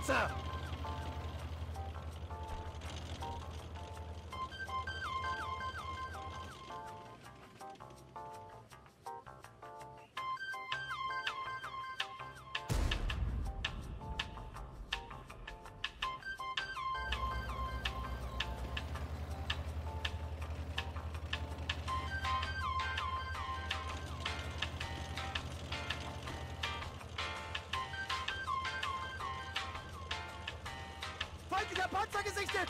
Panzer! feindlicher Panzer gesichtet!